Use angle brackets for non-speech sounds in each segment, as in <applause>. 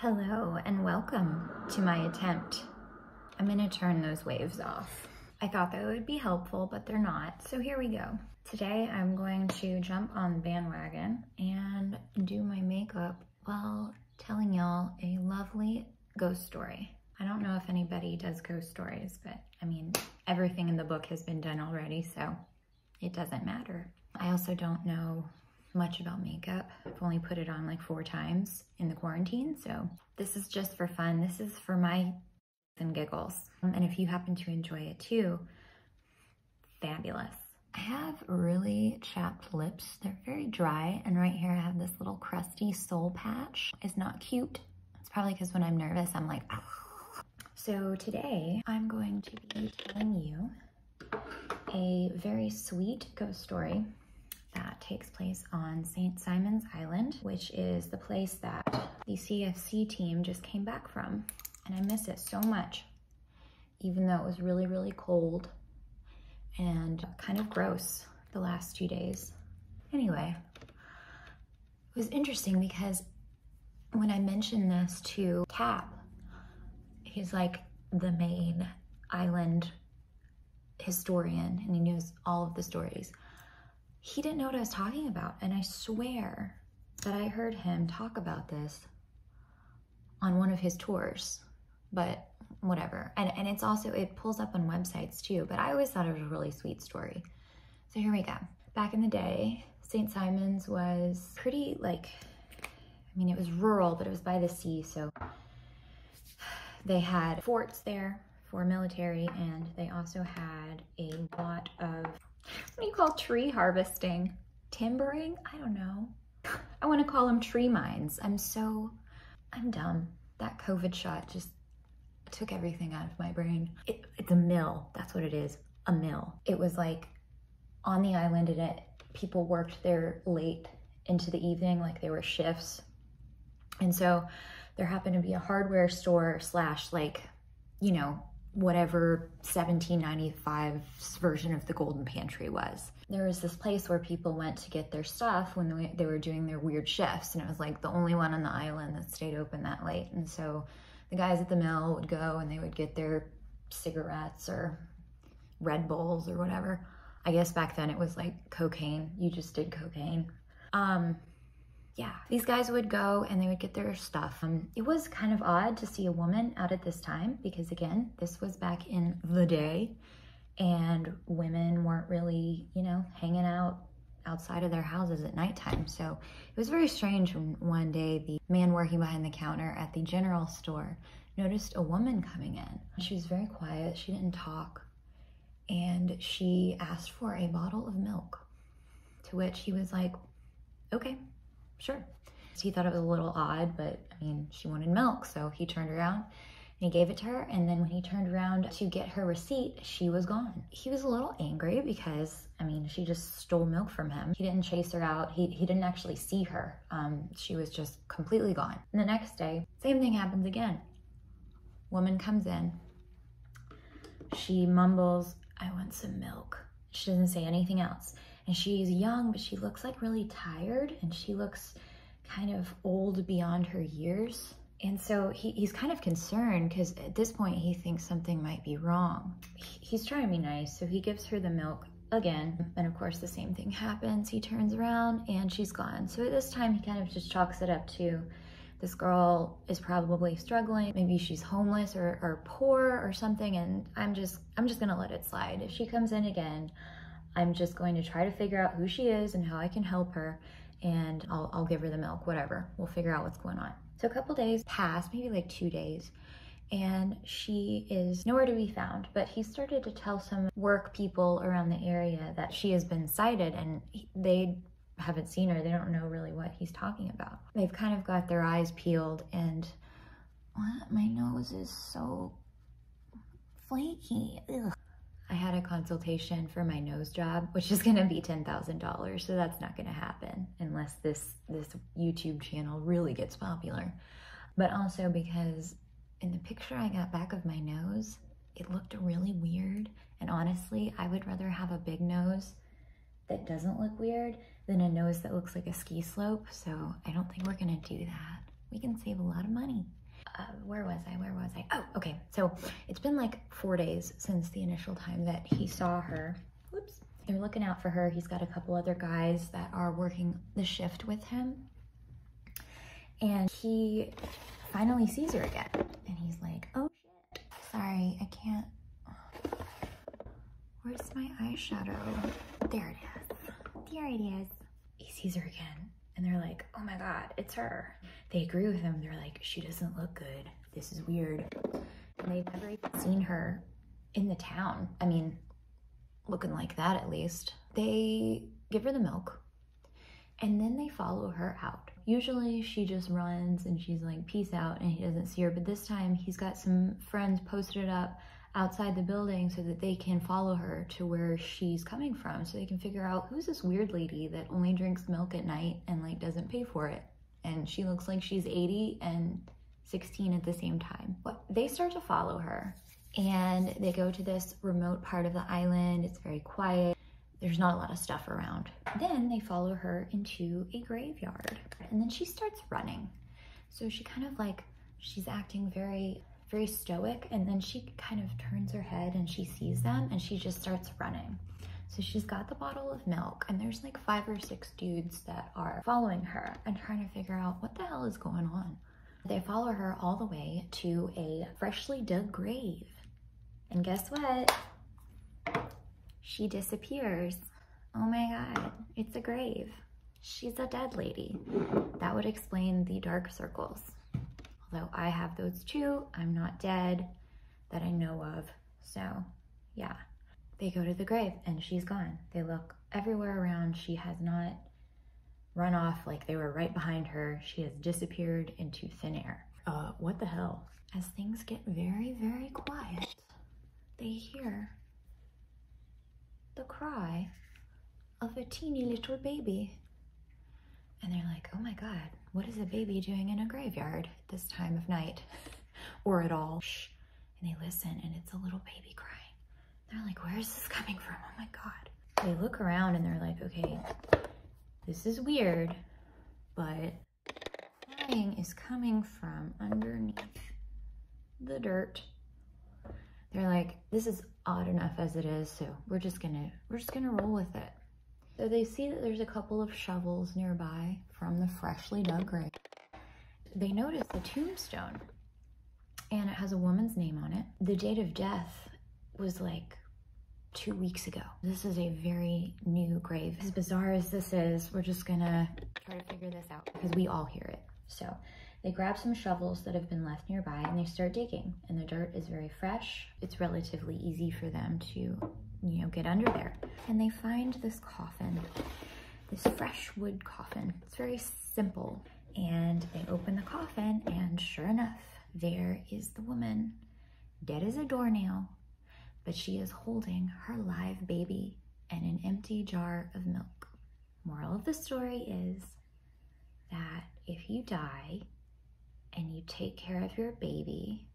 Hello and welcome to my attempt. I'm gonna turn those waves off. I thought that would be helpful, but they're not, so here we go. Today I'm going to jump on the bandwagon and do my makeup while telling y'all a lovely ghost story. I don't know if anybody does ghost stories, but I mean, everything in the book has been done already, so it doesn't matter. I also don't know much about makeup. I've only put it on like four times in the quarantine, so this is just for fun. This is for my and giggles. Um, and if you happen to enjoy it too, fabulous. I have really chapped lips. They're very dry, and right here I have this little crusty soul patch. It's not cute. It's probably because when I'm nervous, I'm like, So today I'm going to be telling you a very sweet ghost story takes place on St. Simons Island, which is the place that the CFC team just came back from. And I miss it so much, even though it was really, really cold and kind of gross the last two days. Anyway, it was interesting because when I mentioned this to Cap, he's like the main island historian and he knows all of the stories he didn't know what I was talking about. And I swear that I heard him talk about this on one of his tours, but whatever. And, and it's also, it pulls up on websites too, but I always thought it was a really sweet story. So here we go. Back in the day, St. Simons was pretty like, I mean, it was rural, but it was by the sea. So they had forts there for military and they also had a lot of what do you call tree harvesting? Timbering? I don't know. I want to call them tree mines. I'm so, I'm dumb. That COVID shot just took everything out of my brain. It, it's a mill. That's what it is. A mill. It was like on the island and it, people worked there late into the evening, like they were shifts. And so there happened to be a hardware store slash like, you know, whatever 1795's version of the golden pantry was. There was this place where people went to get their stuff when they were doing their weird shifts and it was like the only one on the island that stayed open that late. And so the guys at the mill would go and they would get their cigarettes or Red Bulls or whatever. I guess back then it was like cocaine. You just did cocaine. Um, yeah, these guys would go and they would get their stuff. Um, it was kind of odd to see a woman out at this time because again, this was back in the day and women weren't really, you know, hanging out outside of their houses at nighttime. So it was very strange when one day the man working behind the counter at the general store noticed a woman coming in. She was very quiet, she didn't talk, and she asked for a bottle of milk. To which he was like, okay, sure. He thought it was a little odd, but I mean, she wanted milk, so he turned around and he gave it to her. And then when he turned around to get her receipt, she was gone. He was a little angry because, I mean, she just stole milk from him. He didn't chase her out. He, he didn't actually see her. Um, she was just completely gone. And the next day, same thing happens again. Woman comes in. She mumbles, I want some milk. She doesn't say anything else and she's young, but she looks like really tired and she looks kind of old beyond her years. And so he, he's kind of concerned because at this point he thinks something might be wrong. He, he's trying to be nice, so he gives her the milk again. And of course the same thing happens. He turns around and she's gone. So at this time he kind of just chalks it up to this girl is probably struggling. Maybe she's homeless or, or poor or something. And I'm just, I'm just gonna let it slide. If she comes in again, I'm just going to try to figure out who she is and how I can help her and I'll, I'll give her the milk, whatever. We'll figure out what's going on. So a couple days pass, maybe like two days, and she is nowhere to be found. But he started to tell some work people around the area that she has been sighted and they haven't seen her. They don't know really what he's talking about. They've kind of got their eyes peeled and what? My nose is so flaky. Ugh. I had a consultation for my nose job, which is gonna be $10,000. So that's not gonna happen unless this, this YouTube channel really gets popular. But also because in the picture I got back of my nose, it looked really weird. And honestly, I would rather have a big nose that doesn't look weird than a nose that looks like a ski slope. So I don't think we're gonna do that. We can save a lot of money. Uh, where was I? Where was I? Oh, okay. So it's been like four days since the initial time that he saw her. Whoops. They're looking out for her. He's got a couple other guys that are working the shift with him. And he finally sees her again. And he's like, oh shit. Sorry, I can't. Where's my eyeshadow? There it is. There it is. He sees her again. And they're like, oh my God, it's her. They agree with him. They're like, she doesn't look good. This is weird. And they've never even seen her in the town. I mean, looking like that at least. They give her the milk and then they follow her out. Usually she just runs and she's like, peace out, and he doesn't see her. But this time he's got some friends posted up outside the building so that they can follow her to where she's coming from so they can figure out who's this weird lady that only drinks milk at night and like doesn't pay for it. And she looks like she's 80 and 16 at the same time. But they start to follow her and they go to this remote part of the island. It's very quiet. There's not a lot of stuff around. Then they follow her into a graveyard and then she starts running. So she kind of like, she's acting very, very stoic and then she kind of turns her head and she sees them and she just starts running. So she's got the bottle of milk and there's like five or six dudes that are following her and trying to figure out what the hell is going on. They follow her all the way to a freshly dug grave. And guess what? She disappears. Oh my God, it's a grave. She's a dead lady. That would explain the dark circles. Although I have those too, I'm not dead that I know of. So yeah, they go to the grave and she's gone. They look everywhere around. She has not run off like they were right behind her. She has disappeared into thin air. Uh, what the hell? As things get very, very quiet, they hear the cry of a teeny little baby. And they're like, oh my God, what is a baby doing in a graveyard at this time of night <laughs> or at all? Shh. And they listen and it's a little baby crying. They're like, where is this coming from? Oh my God. They look around and they're like, okay, this is weird, but crying is coming from underneath the dirt. They're like, this is odd enough as it is, so we're just gonna we're just gonna roll with it. So they see that there's a couple of shovels nearby from the freshly dug grave. They notice the tombstone and it has a woman's name on it. The date of death was like two weeks ago. This is a very new grave. As bizarre as this is, we're just gonna try to figure this out because we all hear it. So they grab some shovels that have been left nearby and they start digging and the dirt is very fresh. It's relatively easy for them to, you know, get under there. And they find this coffin, this fresh wood coffin. It's very simple. And they open the coffin and sure enough, there is the woman, dead as a doornail, but she is holding her live baby and an empty jar of milk. Moral of the story is that if you die and you take care of your baby,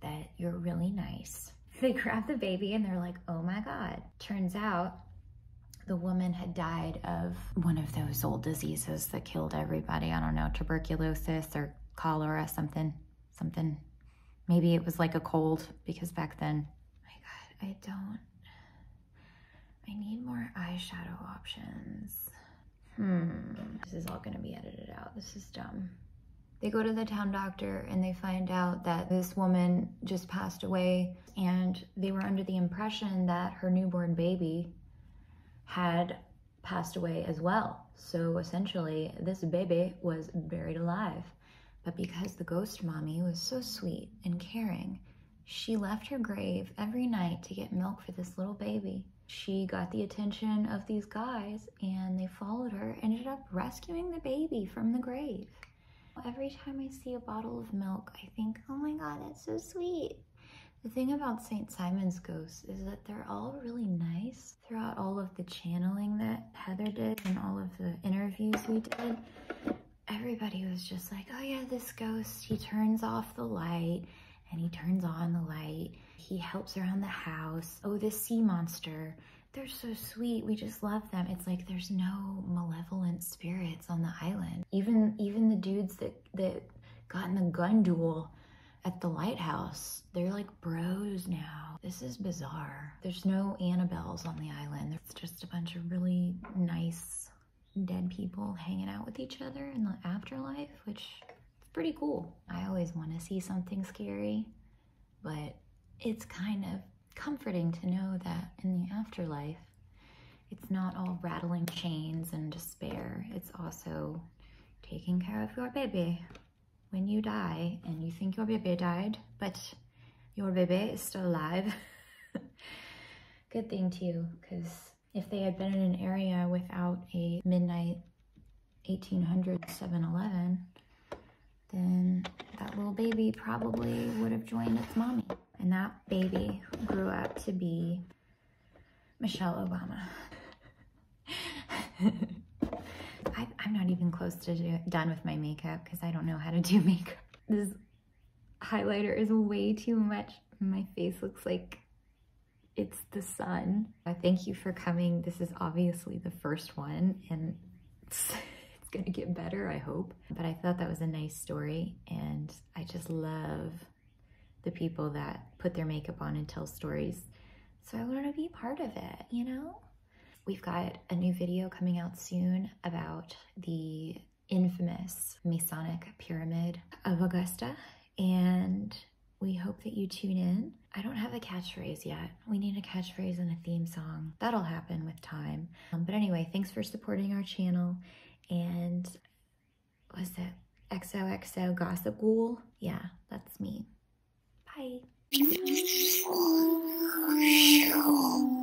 that you're really nice. <laughs> They grab the baby and they're like, oh my God. Turns out the woman had died of one of those old diseases that killed everybody. I don't know, tuberculosis or cholera, something, something. Maybe it was like a cold because back then, my God, I don't, I need more eyeshadow options. Hmm, this is all gonna be edited out. This is dumb. They go to the town doctor and they find out that this woman just passed away and they were under the impression that her newborn baby had passed away as well. So essentially, this baby was buried alive. But because the ghost mommy was so sweet and caring, she left her grave every night to get milk for this little baby. She got the attention of these guys and they followed her, ended up rescuing the baby from the grave. Every time I see a bottle of milk, I think, oh my God, that's so sweet. The thing about St. Simons ghosts is that they're all really nice. Throughout all of the channeling that Heather did and all of the interviews we did, everybody was just like, oh yeah, this ghost, he turns off the light and he turns on the light. He helps around the house. Oh, this sea monster, they're so sweet. We just love them. It's like there's no malevolent spirits on the island. Even even the dudes that that got in the gun duel at the lighthouse, they're like bros now. This is bizarre. There's no Annabelles on the island. It's just a bunch of really nice dead people hanging out with each other in the afterlife, which is pretty cool. I always want to see something scary, but it's kind of comforting to know that in the afterlife, it's not all rattling chains and despair. It's also taking care of your baby. When you die and you think your baby died, but your baby is still alive, <laughs> good thing too, because if they had been in an area without a midnight 1800 7-Eleven, then that little baby probably would have joined its mommy. And that baby grew up to be Michelle Obama. <laughs> I, am not even close to do, done with my makeup because I don't know how to do <laughs> makeup. This highlighter is way too much. My face looks like it's the sun. Uh, thank you for coming. This is obviously the first one and <laughs> it's, it's gonna get better, I hope. But I thought that was a nice story and I just love the people that put their makeup on and tell stories. So I want to be part of it, you know? We've got a new video coming out soon about the infamous Masonic Pyramid of Augusta, and we hope that you tune in. I don't have a catchphrase yet. We need a catchphrase and a theme song. That'll happen with time. Um, but anyway, thanks for supporting our channel. And was it XOXO Gossip Ghoul? Yeah, that's me. Bye. <laughs>